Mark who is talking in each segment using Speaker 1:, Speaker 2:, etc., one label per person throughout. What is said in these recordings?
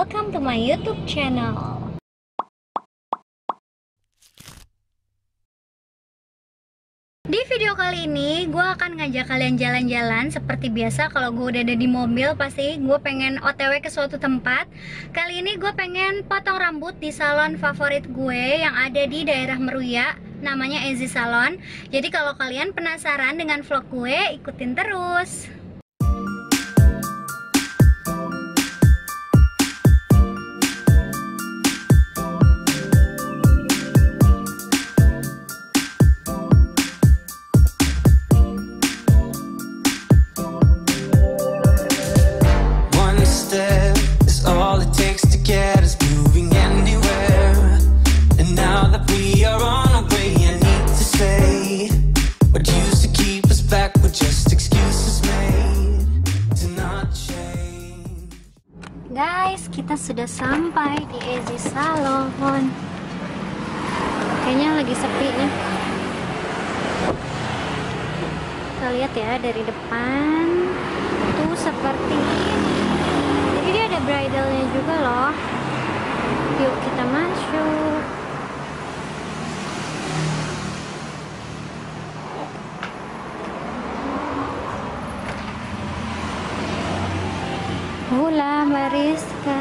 Speaker 1: welcome to my YouTube channel. Di video kali ini, gue akan ngajak kalian jalan-jalan seperti biasa. Kalau gue udah ada di mobil, pasti gue pengen OTW ke suatu tempat. Kali ini gue pengen potong rambut di salon favorit gue yang ada di daerah Meruya, namanya Ezi Salon. Jadi kalau kalian penasaran dengan vlog gue, ikutin terus. Kita sudah sampai di Ezi Salon. Kayaknya lagi sepi nih. Kita lihat ya dari depan tuh seperti ini. Jadi ada bridalnya juga loh. Yuk kita masuk. Rizka. Ini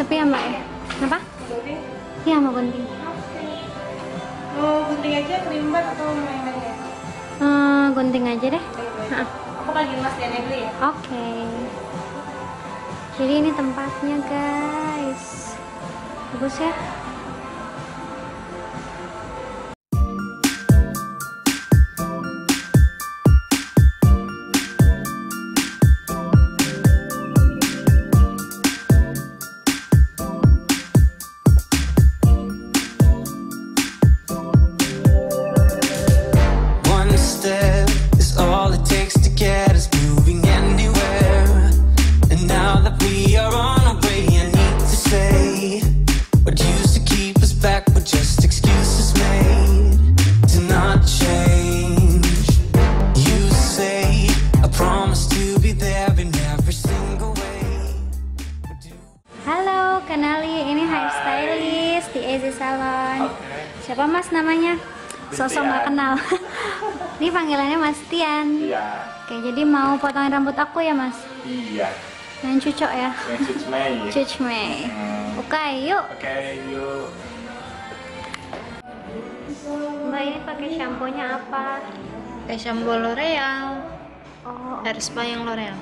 Speaker 1: sepi ya Mbak ya? Kenapa? Iya mau gunting.
Speaker 2: Mau gunting aja kerimbat atau lain ya?
Speaker 1: Eh, gunting aja deh. Nah,
Speaker 2: Aku panggil Mas Diana dulu ya.
Speaker 1: Oke. Jadi ini tempatnya guys. Bagus ya. Siapa Mas namanya? Sosok nggak kenal. ini panggilannya Mas Tian.
Speaker 3: Iya,
Speaker 1: Oke, jadi mau potongan rambut aku ya Mas?
Speaker 3: iya.
Speaker 1: Yang cucok ya?
Speaker 3: Yang suits Mei.
Speaker 1: Cuci Mei.
Speaker 3: Hmm.
Speaker 1: Oke, yuk.
Speaker 3: Oke, yuk.
Speaker 1: Mbak ini pakai shampoo-nya apa?
Speaker 2: Kayak shampoo L'Oreal,
Speaker 1: Oh,
Speaker 2: hair spa yang L'Oreal.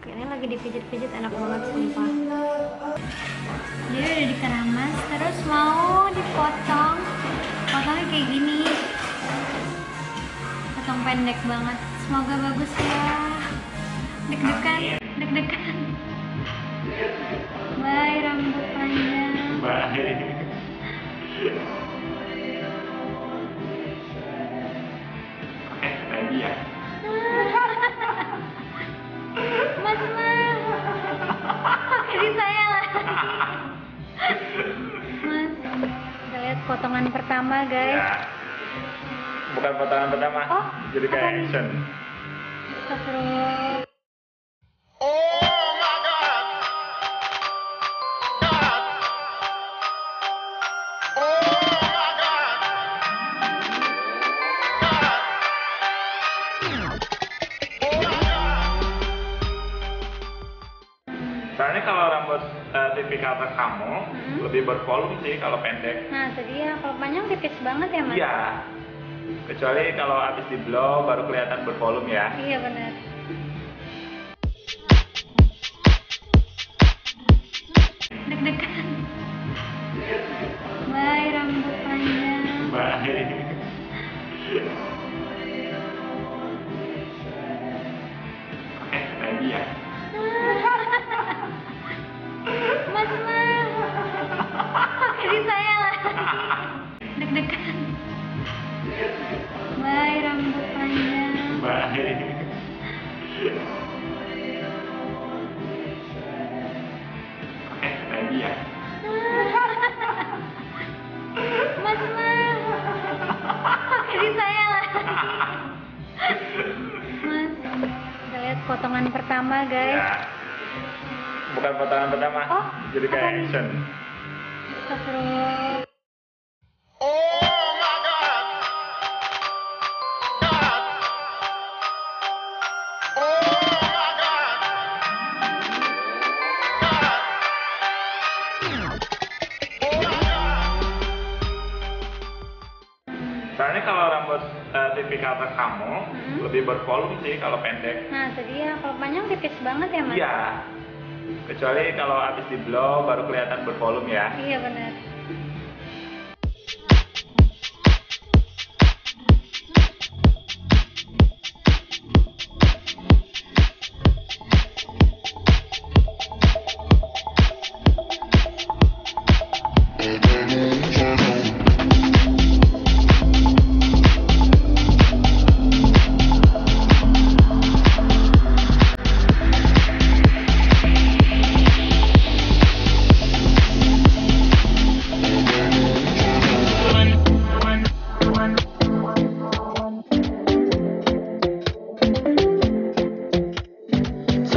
Speaker 1: oke, ini lagi dipijit-pijit enak banget sumpah. Dia udah dikeramas, terus mau dipotong. Potongnya kayak gini. Potong pendek banget. Semoga bagus ya. Deg-degan, deg-degan. Bye rambut panjang.
Speaker 3: Bye.
Speaker 1: Potongan pertama guys.
Speaker 3: Ya. Bukan potongan pertama.
Speaker 1: Oh,
Speaker 3: Jadi kayak action.
Speaker 1: Astagfirullah.
Speaker 3: Soalnya kalau rambut eh, tipikal kamu
Speaker 1: Hmm.
Speaker 3: lebih bervolume sih kalau pendek.
Speaker 1: Nah, itu dia. Kalau panjang tipis banget ya, Mas?
Speaker 3: Iya. Kecuali kalau habis di blow baru kelihatan bervolume ya.
Speaker 1: Iya, benar. Bye.
Speaker 3: Oke, ready ya.
Speaker 1: Mas, Mas. Jadi saya lagi. Deg-degan. Bye, rambut panjang.
Speaker 3: Bye. Oke, ready ya.
Speaker 1: Pertama, guys.
Speaker 3: Ya. bukan potongan pertama.
Speaker 1: Oh,
Speaker 3: Jadi kayak action.
Speaker 1: Astagfirullah.
Speaker 3: Tipikal kamu
Speaker 1: Hmm.
Speaker 3: lebih bervolume sih kalau pendek.
Speaker 1: Nah, itu dia. Kalau panjang tipis banget ya, Mas?
Speaker 3: Iya. Kecuali kalau habis di blow baru kelihatan bervolume ya.
Speaker 1: Iya, benar.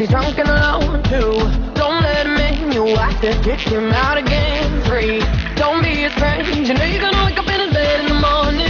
Speaker 4: he's drunk and alone. Two, don't let him in. You have to kick him out again. Three, don't be his friend. You know you're gonna wake up in his bed in the morning.